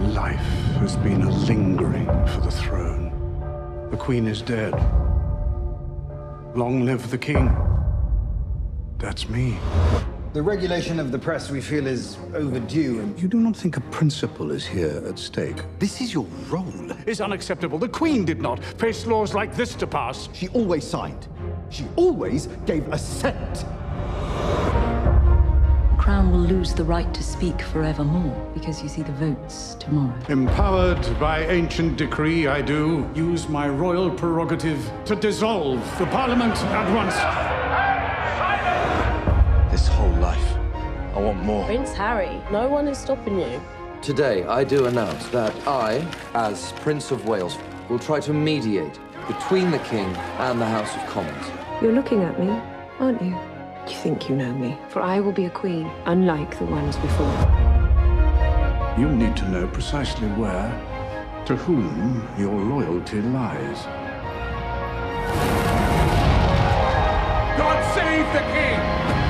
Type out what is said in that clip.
There's been a lingering for the throne. The Queen is dead. Long live the King. That's me. The regulation of the press we feel is overdue and You do not think a principle is here at stake? this is your role. Is unacceptable. The Queen did not face laws like this to pass. She always signed. She always gave assent. The Crown will lose the right to speak forevermore because you see the votes tomorrow. Empowered by ancient decree, I do use my royal prerogative to dissolve the Parliament at once. This whole life, I want more. Prince Harry, no one is stopping you. Today, I do announce that I, as Prince of Wales, will try to mediate between the King and the House of Commons. You're looking at me, aren't you? You think you know me, for I will be a queen, unlike the ones before. You need to know precisely where, to whom your loyalty lies. God save the king!